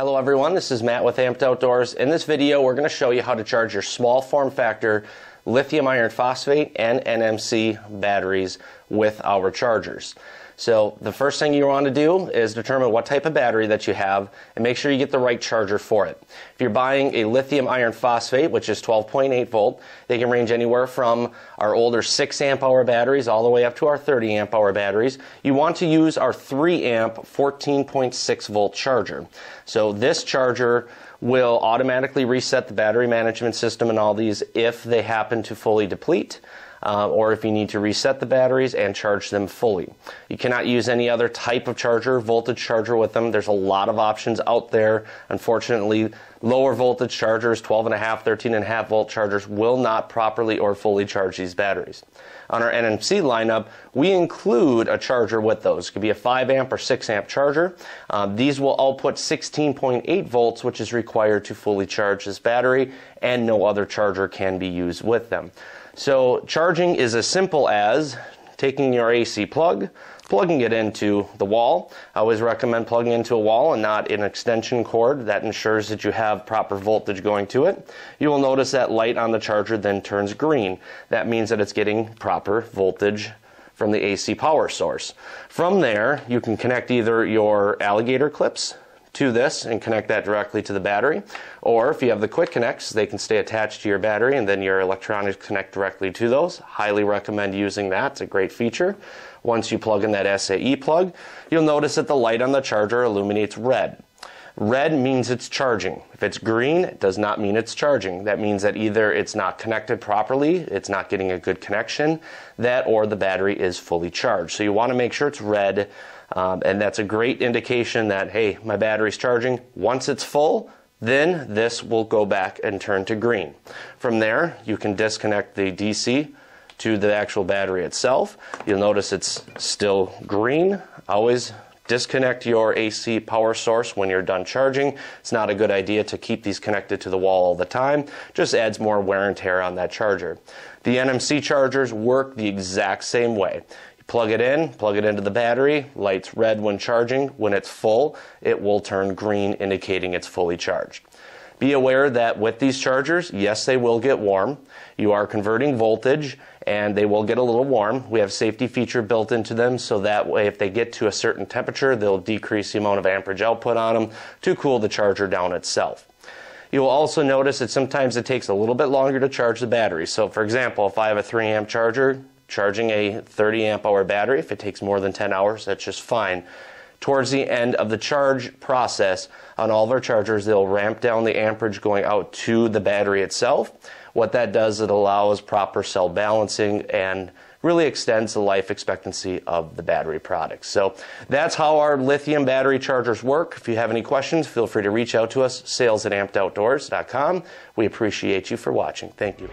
Hello everyone, this is Matt with Amped Outdoors. In this video, we're going to show you how to charge your small form factor lithium iron phosphate and NMC batteries with our chargers. So the first thing you want to do is determine what type of battery that you have and make sure you get the right charger for it. If you're buying a lithium iron phosphate, which is 12.8 volt, they can range anywhere from our older 6 amp hour batteries all the way up to our 30 amp hour batteries. You want to use our 3 amp 14.6 volt charger. So this charger will automatically reset the battery management system and all these if they happen to fully deplete uh, or if you need to reset the batteries and charge them fully. You cannot use any other type of charger, voltage charger with them. There's a lot of options out there. Unfortunately, lower voltage chargers, 12.5, 13.5 volt chargers, will not properly or fully charge these batteries. On our NMC lineup, we include a charger with those. It could be a 5 amp or 6 amp charger. Um, these will output 16.8 volts, which is required to fully charge this battery, and no other charger can be used with them. So charging is as simple as taking your AC plug, plugging it into the wall. I always recommend plugging into a wall and not an extension cord. That ensures that you have proper voltage going to it. You will notice that light on the charger then turns green. That means that it's getting proper voltage from the AC power source. From there, you can connect either your alligator clips to this and connect that directly to the battery. Or if you have the quick connects, they can stay attached to your battery and then your electronics connect directly to those. Highly recommend using that. It's a great feature. Once you plug in that SAE plug, you'll notice that the light on the charger illuminates red. Red means it's charging. If it's green, it does not mean it's charging. That means that either it's not connected properly, it's not getting a good connection, that or the battery is fully charged. So you want to make sure it's red um, and that's a great indication that, hey, my battery's charging. Once it's full, then this will go back and turn to green. From there, you can disconnect the DC to the actual battery itself. You'll notice it's still green. Always disconnect your AC power source when you're done charging. It's not a good idea to keep these connected to the wall all the time. Just adds more wear and tear on that charger. The NMC chargers work the exact same way. You Plug it in, plug it into the battery, lights red when charging. When it's full, it will turn green, indicating it's fully charged. Be aware that with these chargers, yes, they will get warm. You are converting voltage and they will get a little warm. We have safety feature built into them so that way if they get to a certain temperature, they'll decrease the amount of amperage output on them to cool the charger down itself. You will also notice that sometimes it takes a little bit longer to charge the battery. So for example, if I have a 3 amp charger, charging a 30 amp hour battery. If it takes more than 10 hours, that's just fine. Towards the end of the charge process on all of our chargers, they'll ramp down the amperage going out to the battery itself. What that does, it allows proper cell balancing and really extends the life expectancy of the battery products. So that's how our lithium battery chargers work. If you have any questions, feel free to reach out to us, sales at ampedoutdoors.com. We appreciate you for watching. Thank you.